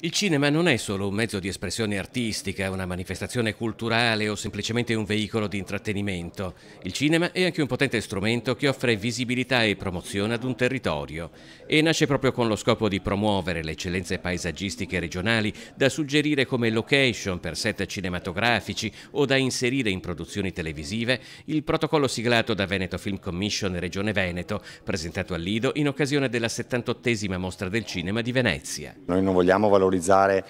Il cinema non è solo un mezzo di espressione artistica, una manifestazione culturale o semplicemente un veicolo di intrattenimento. Il cinema è anche un potente strumento che offre visibilità e promozione ad un territorio e nasce proprio con lo scopo di promuovere le eccellenze paesaggistiche regionali da suggerire come location per set cinematografici o da inserire in produzioni televisive il protocollo siglato da Veneto Film Commission Regione Veneto, presentato al Lido in occasione della 78esima mostra del cinema di Venezia. Noi non vogliamo valorizzare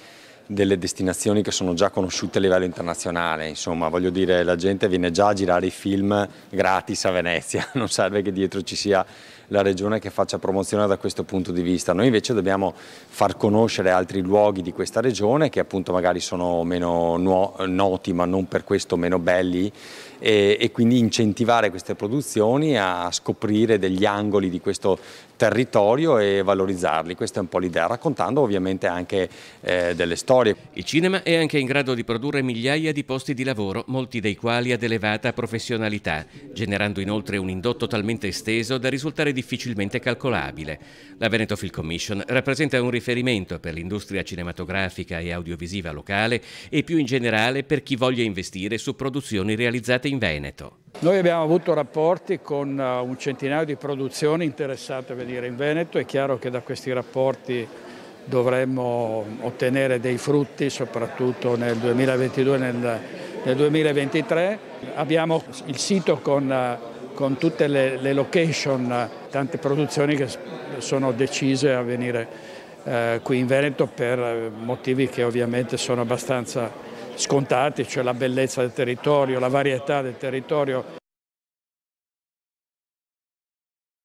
delle destinazioni che sono già conosciute a livello internazionale, insomma voglio dire la gente viene già a girare i film gratis a Venezia, non serve che dietro ci sia la regione che faccia promozione da questo punto di vista, noi invece dobbiamo far conoscere altri luoghi di questa regione che appunto magari sono meno noti ma non per questo meno belli e, e quindi incentivare queste produzioni a scoprire degli angoli di questo territorio e valorizzarli, questa è un po' l'idea, raccontando ovviamente anche eh, delle storie. Il cinema è anche in grado di produrre migliaia di posti di lavoro, molti dei quali ad elevata professionalità, generando inoltre un indotto talmente esteso da risultare difficilmente calcolabile. La Veneto Film Commission rappresenta un riferimento per l'industria cinematografica e audiovisiva locale e più in generale per chi voglia investire su produzioni realizzate in Veneto. Noi abbiamo avuto rapporti con uh, un centinaio di produzioni interessate a venire in Veneto, è chiaro che da questi rapporti dovremmo ottenere dei frutti soprattutto nel 2022 e nel, nel 2023. Abbiamo il sito con, con tutte le, le, location, tante produzioni che sono decise a venire eh, qui in Veneto per motivi che ovviamente sono abbastanza scontati, cioè la bellezza del territorio, la varietà del territorio.